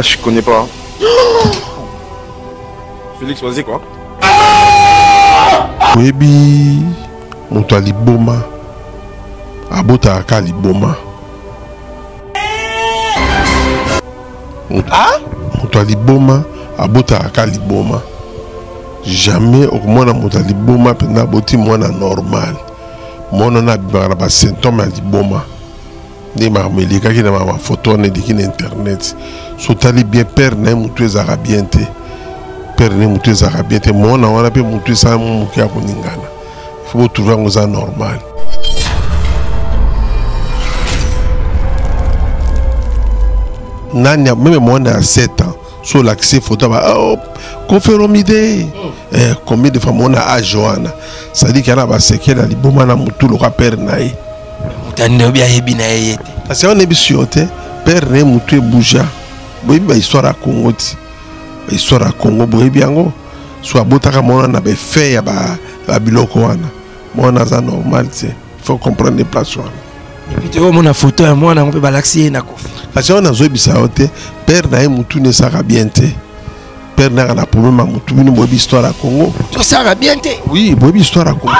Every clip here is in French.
Je connais pas. Félix, vas-y quoi. Oyebi moto ya liboma abotaka ka liboma Ah? moto ya liboma abotaka ka liboma jamais okomona moto ya liboma mpenza aboti mwana normal. Mwana na basymptome ya liboma nde makambo elekaki na mafoto wana eleki na internet so bien pere na ye motu ezalaka bien te. Pere na ye motu ezalaka bien te. Mwana wana mpe motu esala moke ya koningana. Fo botrouve yango eza normal. Nani meme mwana ya 7 ans so olakisi foto aba oh, koferomide eh, combien de fois mona age wana sadiki ana basekele ya liboma na motu loka pere na ye mutande obi ayebi na ye ye te kasi wana yebi yo te pere na ye motu ebuja boyebi bahistoire ya congo ti bahistoire ya congo boyebi yango so abotaka mwana na bafe ya ba- babiloko wana mwana aza normal te faut comprendre place wana tokomona foto ya mwana yango mpe balakisi ye na kofi kasi wana nazoyebisa yo te. Pere na ye motu nesaka bien te pere naka na problème ya motu bino boyebi histoire ya congo. Tosaka bien te oui boyebi histoire ya congo.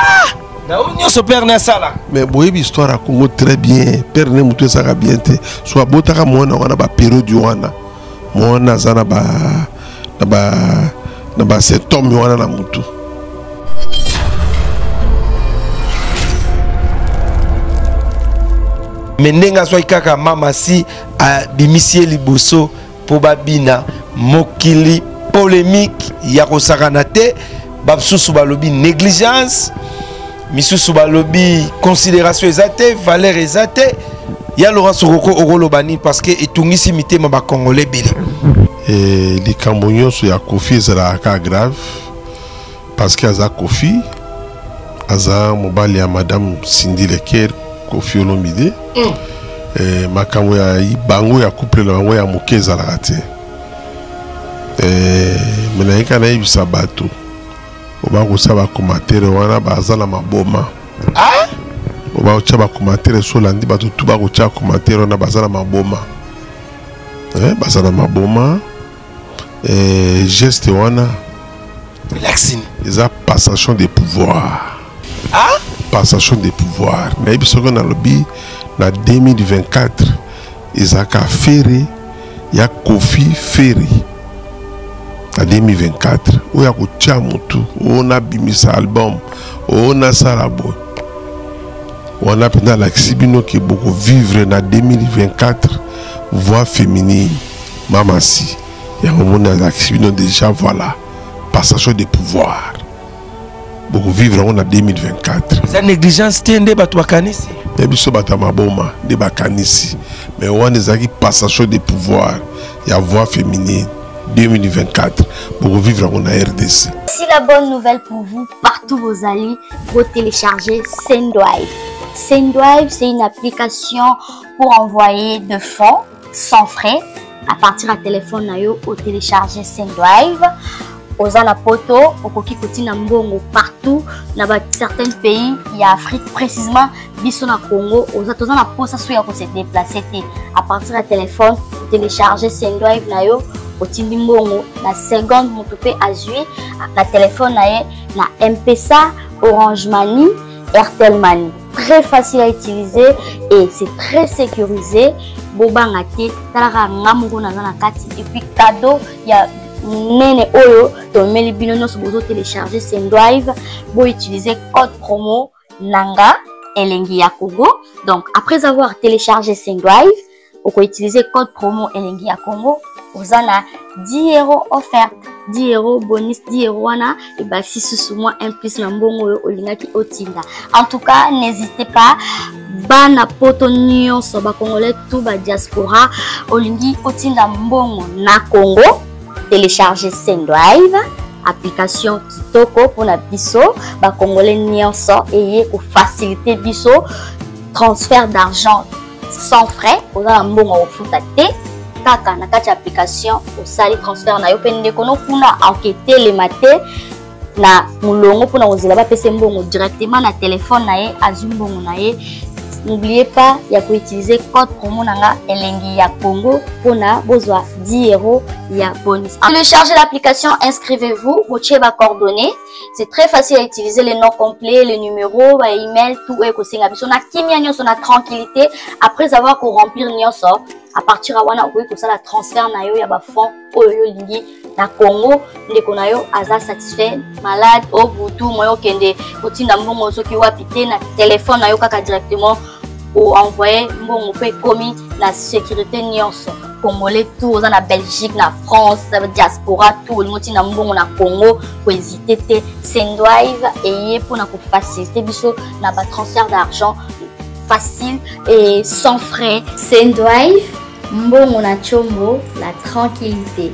Na oyo nyonso pere na asalaka mais boyebi histoire ya congo très bien. Pere ne motu ezalaka bien te so abotaka mwana wana baperiode wana mwana aza na ba na ba na basymptome wana na motu me ndenge azwaki kaka mama si abimisi ye liboso mpo babina mokili polémique ya kosakana te basusu balobi négligence misusu balobi considération eza te valeur eza te ya laurence okoko okoloba nini? Parce que etungisi mitema bakongolais ebele e, likambo nyonso ya kofi ezalaka ka grave. Parce que aza kofi. Aza mobali ya madame cindy leker kofi olomide mm. e, makambo ya bango ya couple na bango ya moke ezalaka te. E, me nayika nayebisa bato. Oba kosala bakomatere wana baza na maboma. Ah? Oba kotya bakomatere so olandi bato tu bakotya komatere wana baza na maboma. Eh, baza na maboma. Eh, geste wana relaxini eza passation de pouvoir. Ah? passation de pouvoir. Nayebi soki nalobi na 2024 ezalaka fere ya kofi fere na 2024 oyo ya kotya motu oyo nabimisa album oyo nasala boye wana mpenza alakisi bino ke bokovivre na 2024 voix féminine mamasi yango moni alakisi bino déjà voilà. Passation de pouvoir bokovivre yango na 2024 eza négligence te nde bato bakanisi. Ya biso bato ya maboma nde bakanisi. Me wana ezalaki passation de pouvoir ya voix féminine 2024 bokovivre yango na rdc Voici la bonne nouvelle pour vous, partout où vous allez, vous télécharger Sendrive. Sendrive, c'est une application pour envoyer de fonds sans frais à partir à téléphone na yo au télécharger Sendrive. oza na poto okoki kotina mbongo partout na ba certains pays ya afrique précisement biso na congo. Oza toza na mposa so ya kose déplace te. À partir ya téléphone télécharge sendrive na yo otindi mbongo na seconde moto mpe azwi na telefone na ye na mpesa orange mani airtel très facile à utiliser et c'est très sécurisé. Bobanga te talaka nga moko naza na kati. Et puis cadeau ya monene oyo. Tomeli bino nyonso bozotélécharge sendrive boutilize code promo nanga elengi ya donc après avoir téléchargé sendrive okoutilize code promo elengi ya oza na 10 euro offerte 10 euro bonus 10 euro wana ebakisi susu mwa un plus na mbongo oyo olingaki otinda. En tout cas n'hésitez pas bana poto nyonso bakongolais tu badiaspora olingi otinda mbongo na congo. Télécharger sendrive application kitoko mpona biso bakongolais nyonso eye kofacilite biso transfert d'argent sans frais oza na mbongo kofuta te kaka na kati ya application osali transfert na yo mpe ndeko no kuna anketelema te na molongo mpona kozela bapesa mbongo directement na telefone na ye azwi mbongo na ye. N'oubliez pas ya koutiliser code promo nanga elengi ya congo mpona bozwa 10 euros ya bonus. Téléchargez l'application inscrivez-vous botie coordonnées. C'est très facile à utiliser les noms complets les numéros baemail tout oyo ekosenga biso. Na kimia nyonso na tranquillité après avoir koremplir nyonso à partir ya wana okoki kosala transfert na yo ya bafond oyo yo olingi na congo ndeko na yo aza satisfait malade o butu moyo okende otinda mbongo soki wapi te na telefone na yo kaka directement oenvoye mbongo mpo ekomi na sécurité nyonso congolais tout oza na belgique na france diaspora tout olingi otinda mbongo na congo kohésite te sendwive eye mpona kofacilite biso na batransfert d'argent facile et sans frais sendwive mbongo na chombo la tranquillité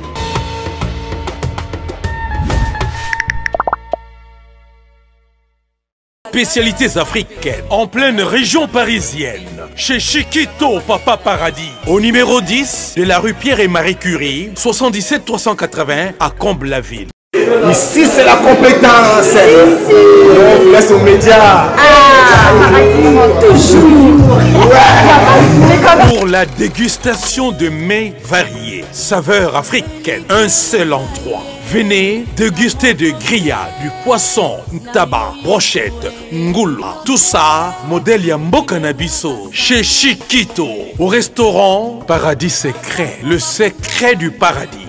Spécialités africaines en pleine région parisienne. Chez Chiquito Papa Paradis. Au numéro 10 de la rue Pierre et Marie Curie, 77 380 à Comble-la-Ville. Ici, c'est la compétence. On vous laisse aux médias. Pour la dégustation de mets variés, saveurs africaines, un seul endroit. Venez déguster de grillades, du poisson, tabac, brochette, ngoula. Tout ça, modèle Yamboka Nabiso, chez Chiquito, au restaurant Paradis Secret, le secret du paradis.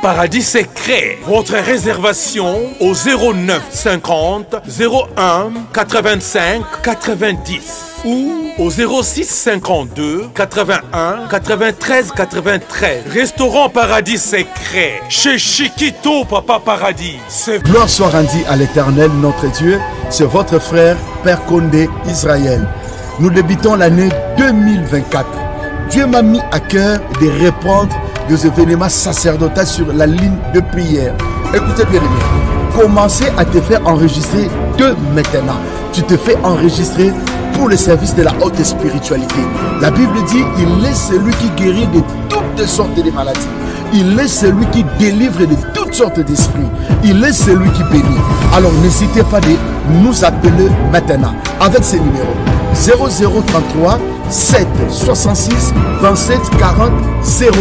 paradis secret. Votre réservation au 09 50 01 85 90 ou au 06 52 81 93 93. Restaurant Paradis Secret chez Chiquito Papa Paradis. Gloire soit rendue à l'éternel notre Dieu, c'est votre frère Père Condé Israël. Nous débutons l'année 2024. Dieu m'a mis à cœur de répondre des événements sacerdotaux sur la ligne de prière. Écoutez bien. Commencez à te faire enregistrer de maintenant. Tu te fais enregistrer pour le service de la haute spiritualité. La Bible dit, il est celui qui guérit de toutes sortes de maladies. Il est celui qui délivre de toutes sortes d'esprits. Il est celui qui bénit. Alors n'hésitez pas de nous appeler maintenant avec ces numéros. 0033 7 66 27 40 0D.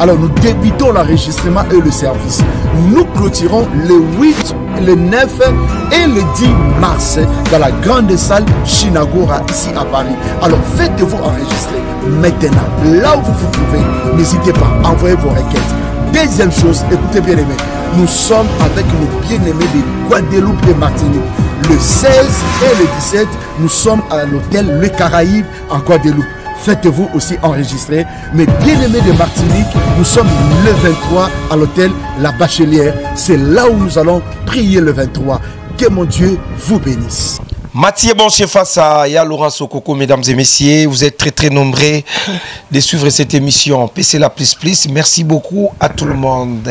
Alors nous débutons l'enregistrement et le service. Nous clôturons le 8, le 9 et le 10 mars dans la grande salle Shinagora ici à Paris. Alors faites-vous enregistrer maintenant. Là où vous vous trouvez, n'hésitez pas, envoyez vos requêtes. Deuxième chose, écoutez bien aimé, nous sommes avec nos bien-aimés de Guadeloupe et Martinique. Le 16 et le 17, nous sommes à l'hôtel Le Caraïbe en Guadeloupe. Faites-vous aussi enregistrer. Mais bien-aimés de Martinique, nous sommes le 23 à l'hôtel La Bachelière. C'est là où nous allons prier le 23. Que mon Dieu vous bénisse. Mathieu Bonché face à Ya Laurent Sokoko, mesdames et messieurs. Vous êtes très très nombreux de suivre cette émission. PC la plus plus. Merci beaucoup à tout le monde.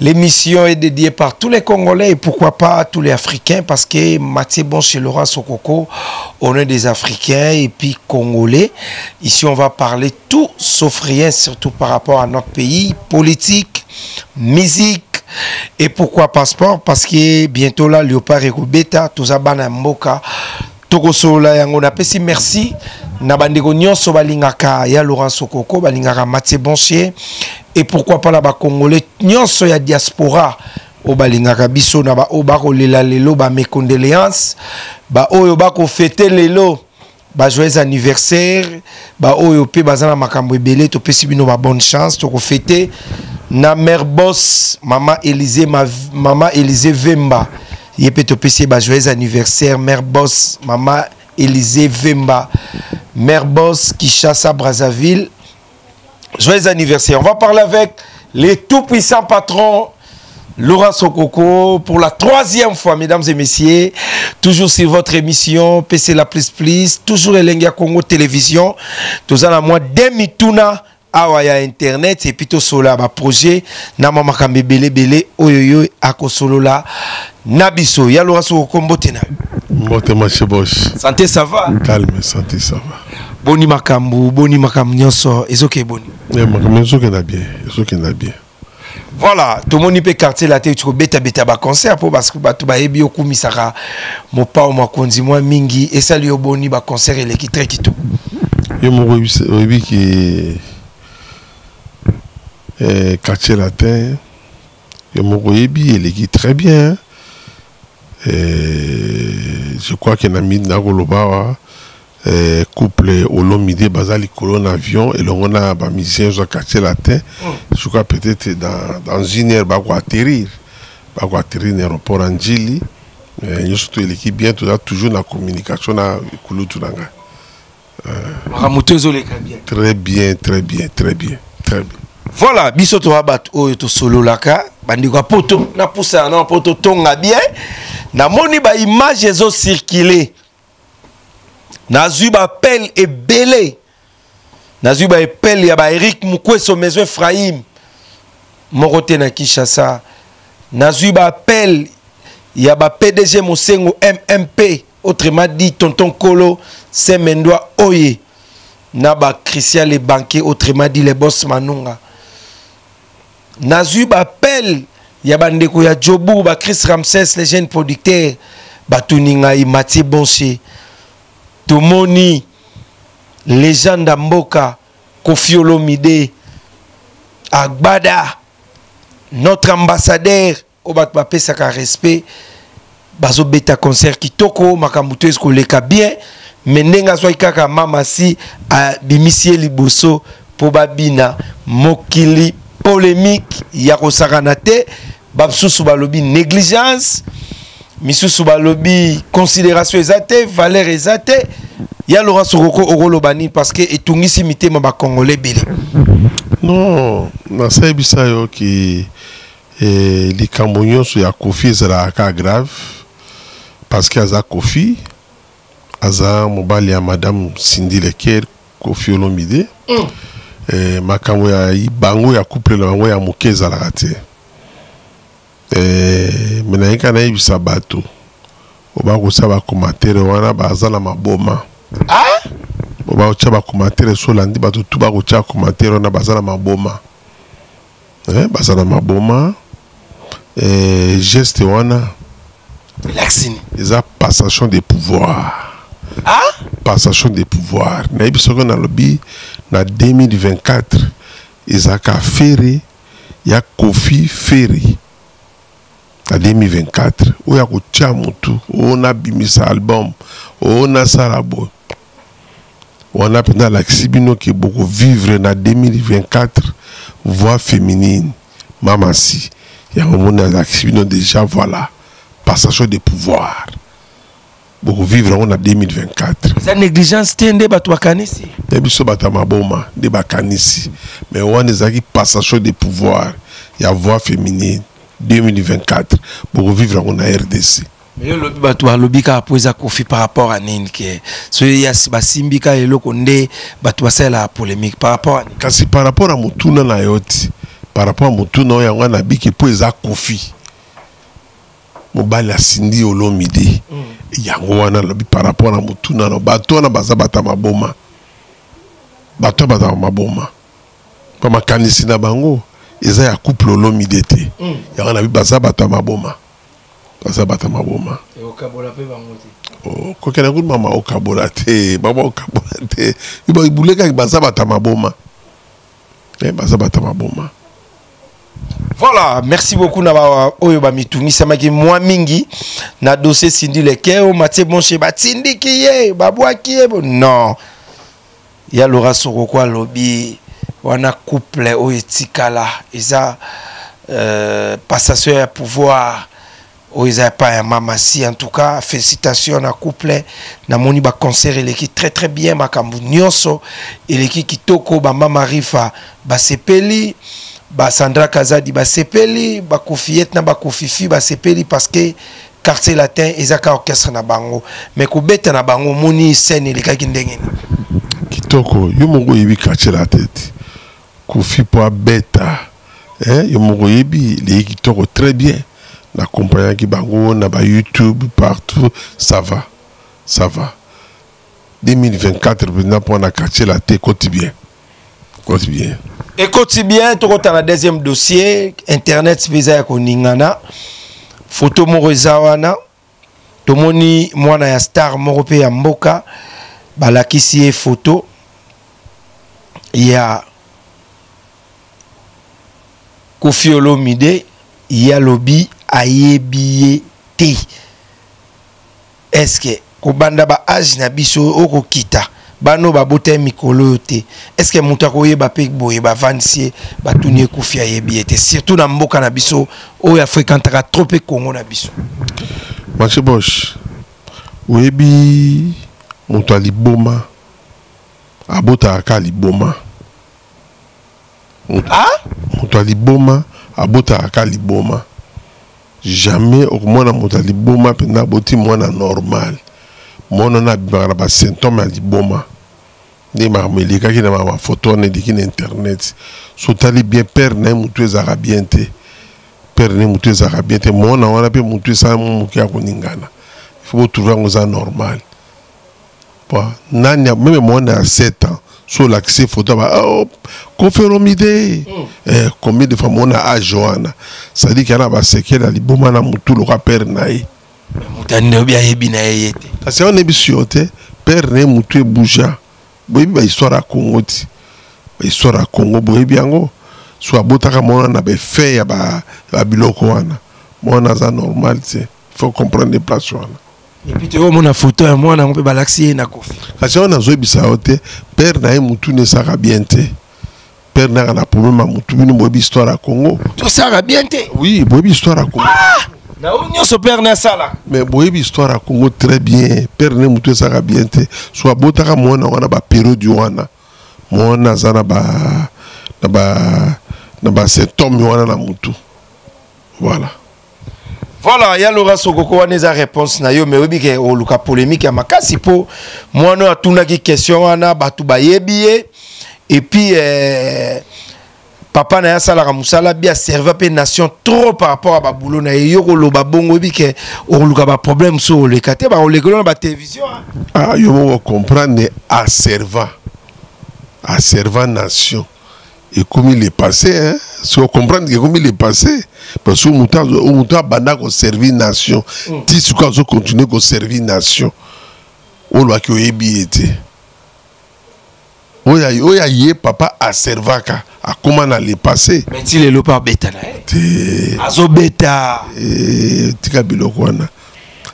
L'émission est dédiée par tous les Congolais et pourquoi pas tous les Africains parce que Mathieu Bonché Laurent Sokoko, on est des Africains et puis Congolais. Ici, on va parler tout sauf rien, surtout par rapport à notre pays, politique, musique, et pourquoi passeport? Parce que bientôt là, Léopard et Roubeta, tous à Mboka, Togosola yango napesi merci. Na bandeko nyonso balingaka. Ya Laurent Sokoko balingaka Mathieu Bonchier et pourquoi pas na bakongolais nyonso ya diaspora? Oyo balingaka biso na baoyo bakolela lelo bamécondoléance baoyo bakofete lelo bajoyeux anniversaire. Baoyo mpe baza na makambo ebele topesi bino babonne chance tokofete na mère boss mama Élisée Vemba. Ye bajoyeux anniversaire mère boss mama Élisée Vemba. Mère boss Kishasa Brazzaville. Joyeux anniversaire. On va parler avec les tout puissants patrons Laurent Sokoko pour la troisième fois, mesdames et messieurs, toujours sur votre émission PC La Plus Plus, toujours Elengia Congo Télévision. Tous à la mois Demituna awa ya internet epuis tosolola baprojet na mwa makambo ebele ebele oyo yo akosolola na biso. Ya loka soko kombo te na. Mbote mache bosh sante ça va? Calme santé ça va. Boni makambo boni makambo nyonso ezoki eboni Eh, makambo ezokenda bien ezokenda bien. Voilà tomoni mpe quartier la te euti kobetabeta baconcert mpo parce que bato bayebi okumisaka mopao makonzi mwa mingi esali yo boni baconcert eleki très kitoko yo moko eh, quartier latin yo moko oyebi eleki très bien. Eh, je crois ke na midi nakoloba awa eh, couple olomide baza likolo na avion elongo na bamusicien zwa quartier latin. Je crois peut-être dans, dans une heure bakoatterrir bakoatterrir na aéroport ya njili eh, nyonso to eleki bien toza toujours na communication na kulutu na ngai makambo to ezoleka bien. Très bien, très bien, très bien, très bien. Voilà biso toza bato oyo tosololaka bandeko ya poto napusana na mpo totonga bien namoni baimage ezocircule nazwi bapele ebele nazwi baepele ya baerik mukweso maison ephraim moko te na kinshasa. Nazwi bapele ya bapdg mosengo mmp autrement dit tonton kolo semendwa oye. Na bachristien le banquier autrement dit le bos manunga nazwi bapele ya bandeko ya jobu bachris ramses les jeunes producteurs batuni ngai matie bonche tomoni légende ya mboka kofi olomide agbada notre ambassadeur oyo bato bapesaka respect bazobeta concert kitoko makambo to ezikoleka bien me ndenge azwaki kaka mamasi abimisi ye liboso mpo babina mokili polémique ya kosakana te basusu balobi négligence misusu balobi considération eza te valeur eza te ya laurent sokoko okoloba nini parce que etungisi mitema bakongolais ebele Non, nasayebisa yo ke eh, likambo nyonso ya kofi ezalaka kaka grave. Parce que aza kofi aza mobali ya madame cindy leker kofi olomide. Mm. Eh, makambo ya bango ya couple na bango ya moke ezalaka te. Eh, me nayika nayebisa bato. Wana baza na maboma. Ah? bakotya bakomatere so olandi bato tu bakotya wana baza na maboma. Eh, baza na maboma. Geste wana eza passation de pouvoir. Ah? passation de pouvoir. Nayebi soki nalobi na 2024 ezalaka fere ya kofi fere na 2024 oyo ya kotya motu oyo nabimisa album oyo nasala boye wana mpenza alakisi bino ke bokovivre na 2024 voix féminine. Mamasi yango moni alakisi bino déjà voilà. Passation de pouvoir bokovivre yango na 2024 eza négligence te nde bato bakanisi. Ya biso bato ya maboma nde bakanisi. Me wana ezalaki passation de pouvoir ya voix féminine 2024 bokovivre yango na rdc yo lobi bato balobi kaka mpo eza kofi par rapport à nini ke? So basimbi kaka eloko nde bato basalelaka polémique par rapport à kasi par rapport à motuna na yo ti par rapport à motuna oyo yango wana nabiki mpo eza kofi mobali asindi olomide yango wana lobi par rapport na motuna no bato wana baza bato ya maboma. Bato oyo baza ya maboma. Mpo makanisi na bango eza ya couple olomide te. Yango nabi baza bato ya maboma. Baza bato ya maboma okabola mpe bango te. Kokende kutu mama okabola te mama okabola te. Bulekaki baza bato ya maboma. Eh, baza bato ya maboma voilà merci beaucoup na ba oyo bamitungisamaki mwa mingi. Na dossier sindi lekeo matie bonche batindiki ye babwaki ye bo non. Ya lora sokoko alobi wana couple oyo etikala eza euh, passation ya pouvoir. Oyo eza epai ya mamasi en tout cas. Félicitation na couple namoni baconcert eleki très très bien makambo nyonso. Eleki kitoko bamama rifa basepeli basandra kazadi basepeli bakofiete na bakofifi basepeli parce que quartier latin eza ka orchestre na bango. Mais kobeta na bango omoni scène kitoko yo moko oyebi quartier kofi mpo abeta hein? yo kitoko très bien. Na partout. Ça va ça va. 2024 mpena mpo na quartier ekoti bien tokota na deuxième dossier. Internet mpe eza ya koningana. Foto moko eza wana. Tomoni mwana ya star moko mpe ya mboka. Balakisi ye foto ya kofi olomide. Ye alobi ayebi ye te. Estce kobanda baage na biso okokita bano babota ye mikolo oyo te estce moto akoyeba mpe boye bavandisi ye batuni ekufi ayebi ye te surtout na mboka na biso oyo afréquentaka trop mpe kongo na biso. Marché bosh oyebi moto ya liboma abotaka ka liboma. Moto- ah? moto ya liboma abotaka ka liboma. Jamais okomona moto ya liboma mpenza aboti mwana normal. Mwana wana abimaka na basymptome ya liboma nde makambo elekaki na makambo ya foto wana eleki na internet. So otali bien pere na ye motu ezalaka bien te. Pere na ye motu ezalaka bien te. Mwana wana mpe motu esala mo moke ya koningana. Ifo botrouve yango eza normal. Bon, nani meme mwana ya 7 ans so olakisi foto ba oh, koferomide eh, combien de fois mona age wana sadiki ana basekele ya liboma na motu loka pere na ye. Moto anebi ayebi na ye ye te. Kasi awa nayebi te pere na ye motu ebuja boyebi bahistoire ya congo ti. Bahistoire ya congo boyebi yango so abotaka mwana na bafe ya ba- ya biloko wana. Mwana aza normal te faut comprendre place wana. Epuis toyomona foto ya mwana yango mpe balakisi ye na kofi. Kasi awa nazoyebisa yo te pere na ye motu nesaka bien te. Pere na yaka na problème ya motu bino boyebi histoire ya congo. Tosala bien te. Oui boyebi histoire ya congo. Na mais boyebi histoire ya congo très bien. Pere ne motu esaka bien te. So abotaka mwana wana baperiode wana. Mwana aza na ba na ba na basymptome wana na motu voilà. Voilà ya lora sokoko wana eza réponse na yo me oyebi ke oluka polémique ya makasi mpo mwana oyo atunaki question wana bato bayebi ye. Epuis eh, papa na ye asalaka mosala bi aserve mpe nation trop par rapport ya babulo na ye. Yo koloba bongo oyebi ke okoluka baproblème so oleka. Te bakolekelo na batélévision ah, yo moko comprendre aservant aservant nation ekomi le passé hein? si ocomprendre ke ekomi le passé parce que moto abanda koservir nation. Ti sikoyo azocontinue koservir nation. Oyo lobaki oyebi ye te oyo aye- papa aservaka. Akóma na le passé. Mais ti lelo mpe abeta na ye? Te. Azobeta. Eh, tika biloko wana.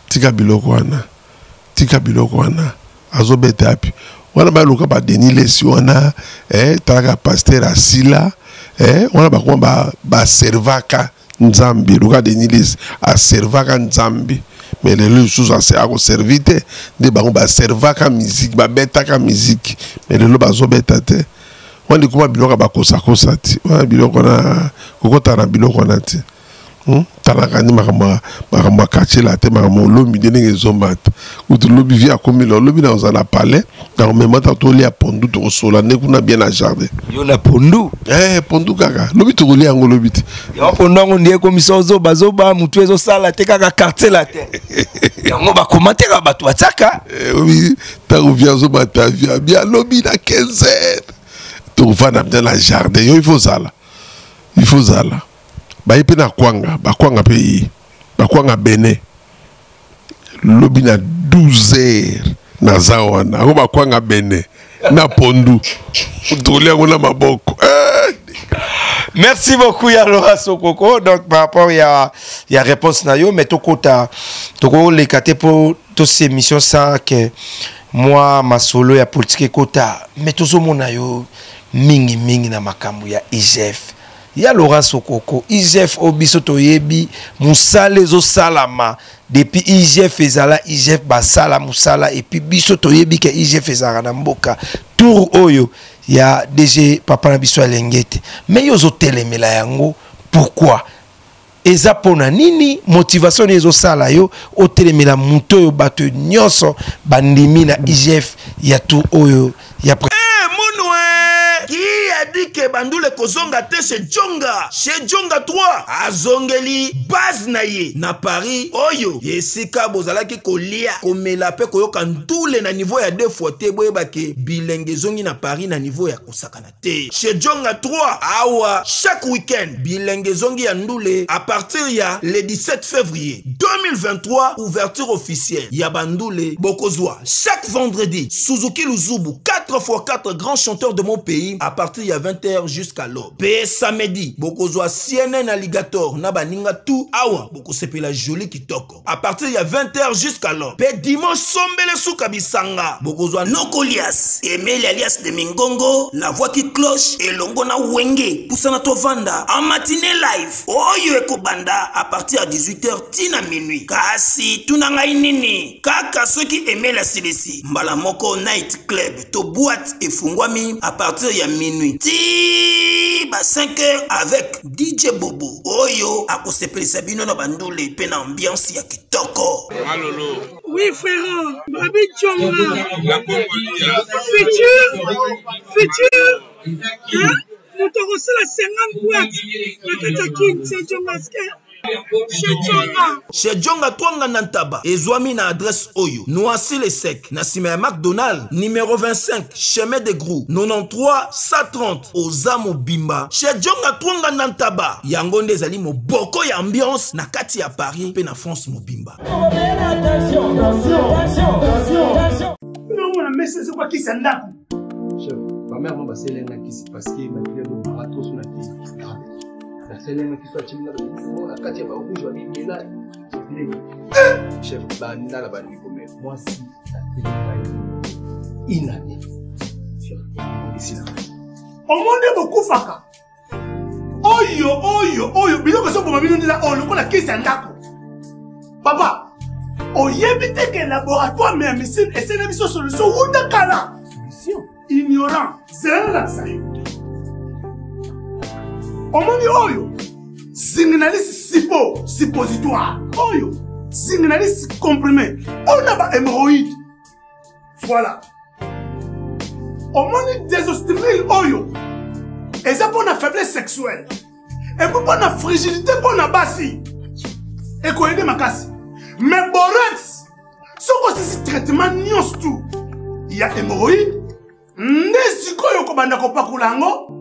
Tika biloko wana. Tika biloko wana. Azobeta yapi wana baluka badeni lesi wana eh, talaka paster asila eh, wana bakoma ba- baservaka nzambe. Luka deni lesi aservaka nzambe me lelo lisusu akoservi te nde bango baservaka miziki babetaka miziki me lelo bazobeta te. Wana ekoma biloko bakosakosa ti. Wana biloko na kokota na biloko wana te? Talaka ni makambo ya- quartier la te makambo olobi nde ndenge ezombata kutu lobi vi akomi la olobi na ozala palais na komemata tolia pondu tokosola nde kuna bien na jardin. Yo na pondu? Eh, pondu kaka. Lobi tokolia yango lobi te. Pondu yango nde ekomisa ozoba zoba motu ezosala te kaka quartier la te. Yango bakomateka bato batiaka. Eh, obi ntango vi azobata vi abi alobi na 15 heures tokofanda mpe na jardin. Yo ifo ozala ifo ozala baye mpe na kwanga bakwanga mpe ye bakwanga bene. Lobi na 12 heures naza wana yango bakwanga bene na pondu. Tokoli yango na maboko. Eh, merci beaucoup ya lora sokoko. Donc par rapport ya, ya réponse na yo mais tokota tokoleka te mpo tosi émission sans ke mwa masolo ya politike ekota mais tozomona yo mingimingi na makambo ya igf ya laurent sokoko igf oyo biso toyebi mosala ezosalama depuis igf ezala igf basala mosala epuis biso toyebi ke igf ezalaka na mboka. Tour oyo ya dg papa na biso alenge te me yo ozotelemela yango pourquoi? Eza mpona nini? Motivation nini ezosala yo otelemela moto oyo bato nyonso bandimi na igf ya tour oyo ya pre- munwe qui a dit ke bandule kozonga te chez jonga chez jonga 3 azongeli base na ye. Na paris oyo esika bozalaki kolia komela mpe koyoka ndule na ya deux fois te boyebake bilenge ezongi na paris na niveau ya kosakana te. Chez jonga 3 awa chaque week-end bilenge ezongi ya ndule à partir ya le 17 février 2023 ouverture officielle. Ya bandule bokozwa chaque vendredi suzuki luzubu 4x4 grands chanteurs de mon pays à partir ya 20h jusqu'à l'aube. Mpe samedi bokozwa cnn alligator na baninga tu awa. Bokosepela joli kitoko à partir ya 20h jusqu'à l'aube. Mpe dimanche sombele suka bisanga. Bokozwa nokolias emeli alias de mingongo la voix qui cloche elongo na wenge pusana tovanda. En matinée live oyo ekobanda à partir ya 18h tina minui kasi tuna ngai nini kaka soki emeli asilisi mbala moko night club to boîte efungwami à partir ya minui ti ba 5h avec dj bobo. Oyo akosepelisa bino na bandule mpe na ambiance ya kitoko. Malolo, Oui, frère, Babi Tchonga, la futur, futur, hein? Motorosala 50 boîtes, na kati ya king, c'est chez Tchonga. Chez jonga twanga na ntaba. Ezwami na adresse oyo. Noisi le sec na nsima ya macdonald numero 25 chemin de grou 93 130 oza mobimba. Chez jonga twanga na ntaba. Yango nde ezali moboko ya ambiance na kati ya paris mpe na france mobimba. Naomona mesa ezokwakisa ndako. Chef bamare mo baselenga kisi parceke makili lobanga toso na te baselenga kisi aciminga na kati ya barouge babimela chef bandala bandiki komela mwasi atelemai inane omoni bokufaka oyo oyo oyo biloko ezoboma bino ndela oyo lokola kisi ya ndako papa oyebi te ke laboratoire me ya misine esene biso solution. Wuta kala ignorant. Zelelakisa yo omoni oyo zinginalisi sipo suppositoire oyo zinginalisi comprime oyo na bahemoroïde voilà. Omoni désostrimile oyo eza mpona faiblesse sexuelle. Epo mpona frigidité mpona basi. Ekoyede makasi. Mais borex soki osisi traitement nyonso tu ya hémoroïde nde sikoyo kobanda kopakola yango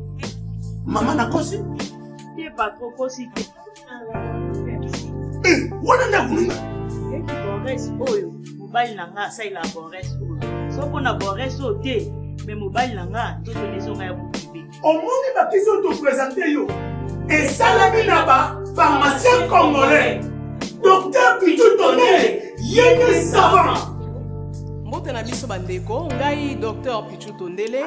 mama nakosi Eh, wana nde eki bores oyo mobali na nga asalela bores oyo. So mpona bores oyo te me mobali na nga nzoto nezonga ya mokibe omoni bakisi oyo topresente yo. Esalami na bapharmacien congolais. Docteur pitu tonele ye nde savant. Mbote na biso bandeko ngai dr pichu tondele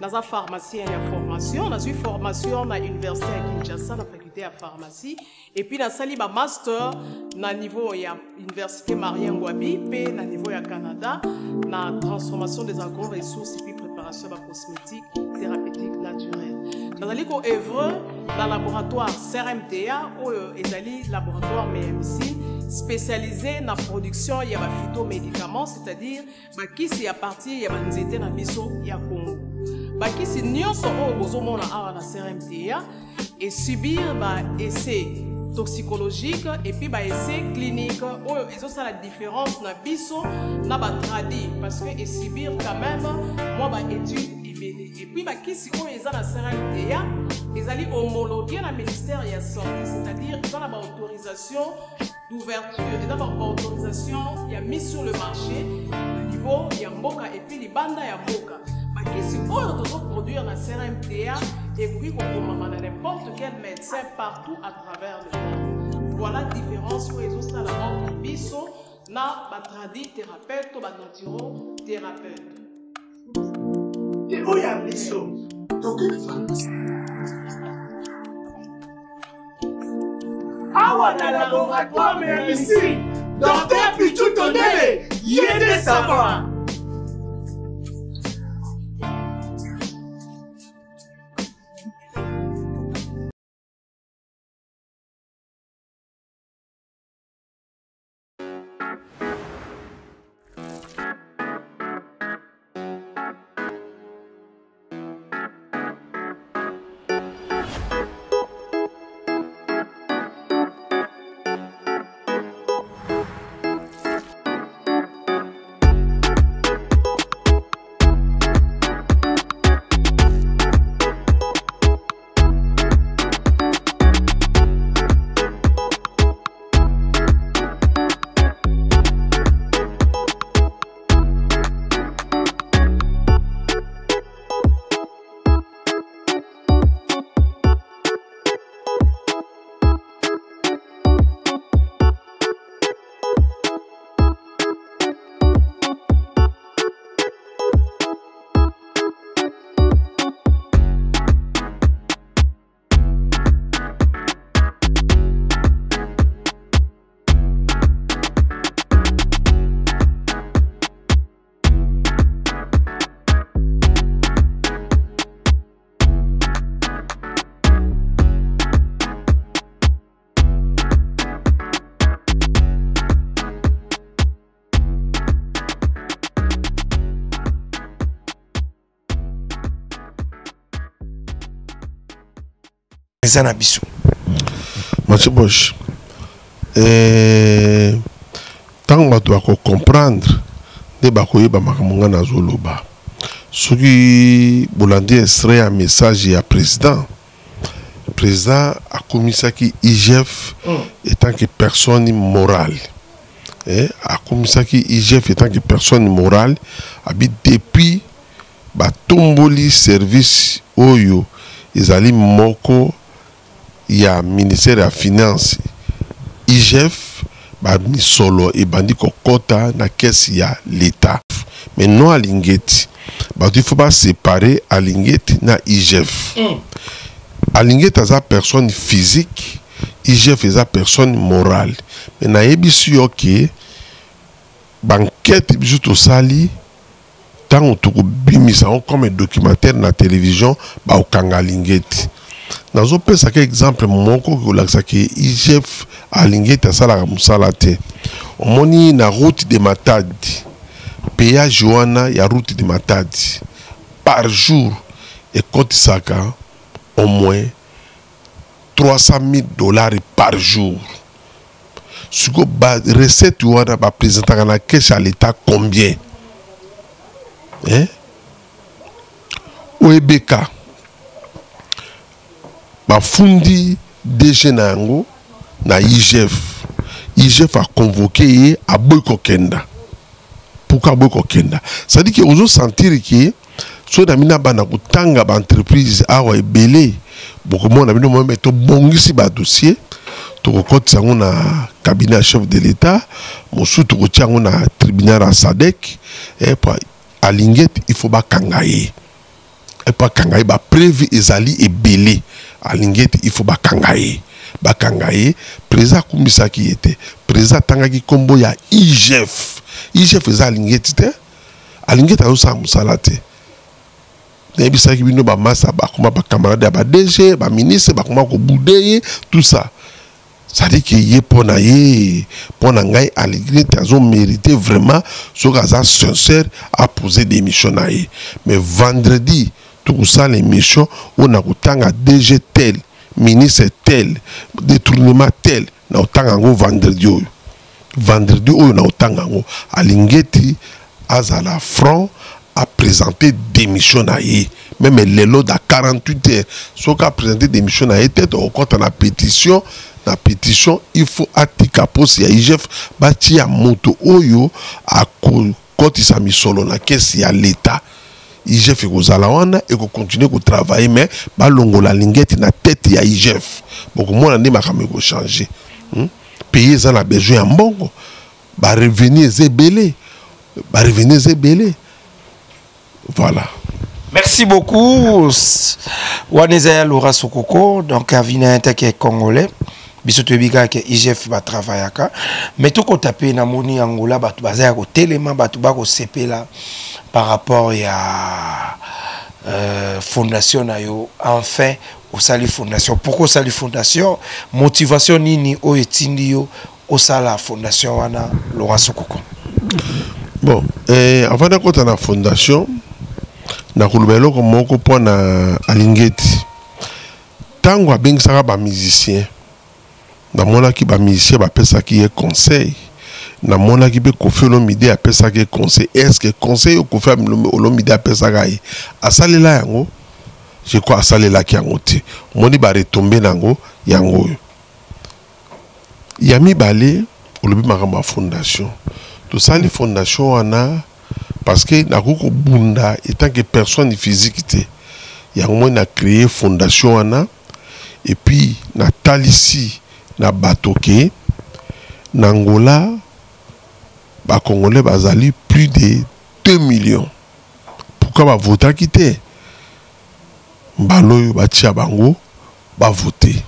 naza pharmacien ya formation. Nazwi formation na université ya kinshasa na faculté ya pharmacie. Epuis nasali bamaster na niveau ya université marien ngwabi mpe na niveau ya canada na transformation des agro ressources epuis préparation ya bacosmétique thérapeutique naturelle. Nazali koevre na laboratoire crmta oyo ezali laboratoire mmc spécialisé na production ya baphytomédicaments c'est-à-dire bakisi ya partir ya banzete na biso ya congo bakisi nyonso oyo bozomona awa na crmta esubir baessai toxicologique epuis baessai clinique oyo ezosala différence na biso na batradi parce que esubir quand même mwa baétude ebele epuis bakisi oyo eza na crmta ezali homologué na ministère ya santé c'est-à-dire eza na baautorisation d'ouverture eza na baautorisation ya mise sur le marché na niveau ya mboka epuis libanda ya mboka dans la CRMTA et puis conformément à n'importe quel médecin partout à travers le monde. Voilà la différence pour les autres dans la banque Bisso, na batradi thérapeute ou banatiro thérapeute. Et où y a Bisso? awa na laboratoire me ya misiri dorter pichu tondele yede savant eza na biso. Mathieu bosh eh, ntango bato bakocomprendre nde bakoyeba makambo ngai nazoloba. Soki bolandi extrait ya message ya président président akomisaki igf etant que personne morale. Eh, akomisaki igf etant que personne morale abi depuis batomboli service oyo ezali moko ya ministère ya finance igf bamisolo ebandi kokɔta na kese ya l'état. Mais non alingi ete bato ifo basépare alingi ete na igf alingi ete aza personne physique igf eza personne morale. Mais nayebisi yo ke bankete biso tosali ntango tokobimisa yango comme documentaire na télévision baokanga alingi ete nazopesaka exemple moko kolakisaki igf alingi ete asalaka mosala te. Omoni na route de matadi. Péage wana ya route de matadi. Par jour ekotisaka au moins 300 000 dollars par jour. Sikoyo barecette wana bapresentaka na cache ya l'état combien? Eh? oyebeka bafundi dg na yango na igf igf aconvoke ye aboyi kokenda pourkui aboyi kokenda cestadi ke ozosentir ke soki na bino abanda kotanga baentreprise awa ebele bokomona bino moyembe tobongisi badossier tokokɔtisa yango na cabinet chef de l'état mosusu tokotia yango na tribunal ya sadek epo alingi ete il faut bakanga ye. Epo akanga ye bapreuve ezali ebele alingi ete faut bakanga ye bakanga ye président akumisaki ye te président atangaki nkombo ya igf igf eza alingi ete te. Alingi ete azosala mosala te. Nayebisaki bino bamasa bakoma bakamarade ya badg baministre bakoma kobude ye tout ça. Cestadi ke ye mpo na ye mpo na ngai alingi ete azomérite vraiment soki aza sincère apose démission na ye. Mais vendredi tokosala émission oyo na kotanga dg tel ministre tel détournement tel na kotanga yango vendredi oyo. Vendredi oyo na kotanga yango alingi ete azala franc apresente démission na ye. Meme lelo da 48 heures. Soki apresente démission na ye te tokokɔta na pétition na pétition il faut atika posi ya igf batia moto oyo akokɔtisa misolo na kesi ya l'état igf ekozala wana ekokontinue kotravaille mais balongola lingeti na tete ya igf bokomona nde makambo ekochange hmm? pays eza na besoin ya mbongo barevenu eza ebele barevenu eza ebele voilà Merci beaucoup. Wanezaya Laura Sokoko, donc avina qui congolais. Biso toyebi kaka ke igf batravaillaka mais tokotape namoni yango bato baza ya kotelema bato bakosepela par rapport ya euh, fondation na yo. Enfin osali fondation. Pourquoi osali fondation? Motivation nini oyo etindi yo? Osala fondation wana laurent sokoko bon eh, avant nakota na fondation nakoloba eloko moko mpo na alingeti. Ntango abengisaka bamusicien namonaki bamusicien bapesaki ye conseil. Namonaki mpe kofi olomide apesaki ye conseil. Estce conseil oyo kofi olomide apesaka ye? Asalela yango? Je crois asalelaki yango te. Omoni baretombe na yango yango ya mibale olobi makambo ya fondation. Tosali fondation wana parce que nakoki kobunda etant que personne physique yango na créé fondation wana et puis natalisi na bato ke na ngola bacongolais bazali plus de 2 millions. Pourquoi bavotaki te mbala oyo batia bango bavote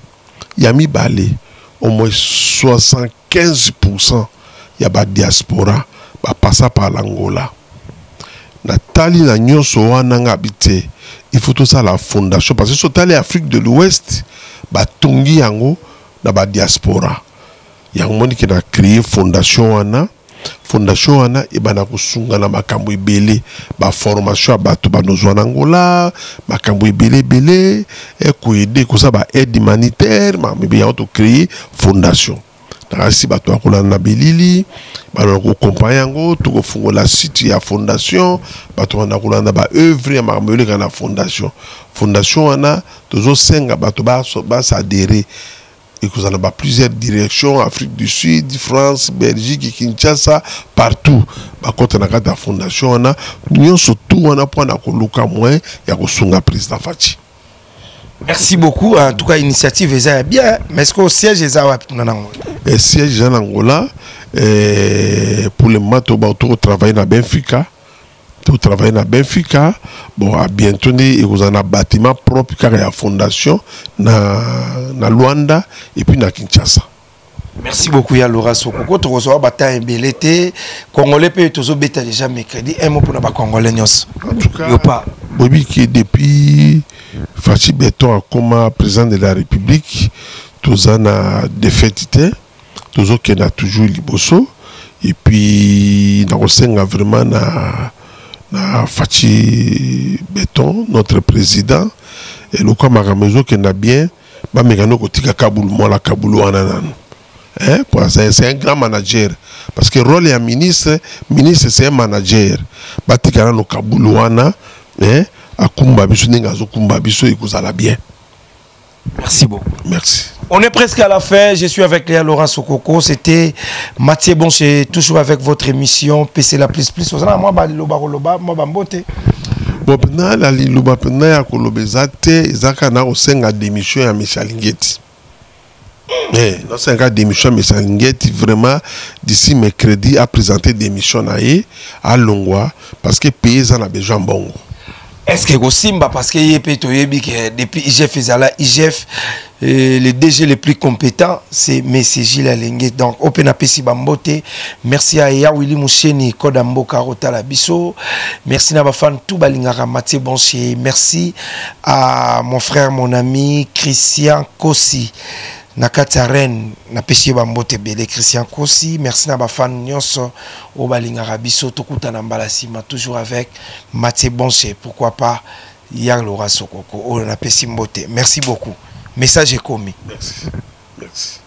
ya mibale au moins 75 ya badiaspora bapasa par l'angola. Natali na nyonso wana nga abi te il faut tosala fondation parce que so tali afrique de l'ouest batongi yango na badiaspora yango moniki na créer fondation wana. Fondation wana ebanda kosunga na makambo ebele. Baformation ya bato banozwa na ngola makambo ebele ebele ekoede koza baaide humanitaire makambo yango tocréer fondation. Nakasi bato bakolanda na belili bana kokompagne yango tokofungola site ya fondation bato banda kolanda baœuvre ya makambo eleka na fondation. Fondation wana tozosenga bato basadere ekozala ba plusieurs directions afrique du sud france belgique kinshasa partout. Bakota na kati ya fondation wana nyonso tu wana mpona koluka moyen ya kosunga président faci merci beaucoup. En tout cas initiative eza ya bien mais est ce que au siège eza wapi tuna nango e siège eza na ngola eh, pour le moment tokotravaille na benfica totravaille na benfica. Bon à bientôt nde ekozala na bâtiment propre kaka ya fondation na, na luanda et puis na kinshasa. Merci beaucoup ya laura sokoko. Tokozwa bata ebele te congolais mpe tozobeta déjà mercredi. Un mot mpona bacongolais nyonso. Yo pa boyebi ke depuis faci beton akóma président de la république toza na défaite te tozokenda toujours liboso. Et puis nakosenga vraiment na na faci beton notre président eloko makambo ezokenda bien bamekani kotika kabulu mwala kabulu wana nanu hein? c'est un grand manager parce que rôle ya ministre ministre c'est un manager batika nano kabulu wana hein? akumba biso ndenge azokumba biso ekozala bien merci beaucoup merci On est presque à la fin. Je suis avec Léa Laurent Sokoko. C'était Mathieu Bonché, toujours avec votre émission PC la plus plus. Moi, bah, loba loba, moi, bambote. Bon, pena la liloba pena ya kolobeza te ezaka na kosenga démission ya Michalingeti. Eh, un démission ya Michalingeti vraiment d'ici mercredi a présenté démission na ye à Longwa parce que pays en a besoin bongo. Est-ce que kosimba parce que ye mpe toyebi ke depuis igf ezala igf euh, le dg le plus compétent c'est monsieur gile alenge donc oyo mpe bambote. Merci ya eya willi musheni koda mboka akotala biso merci na bafane tout balingaka mathieu bonche merci à mon frère mon ami christian kosi na kati ya bambote christian kosi merci na bafane nyonso. Oyo balingaka biso tokutana mbala toujours avec mathieu bonche. Pourquoi pas ya lora sokoko. Oyo mbote. Merci beaucoup. Message ekomi merci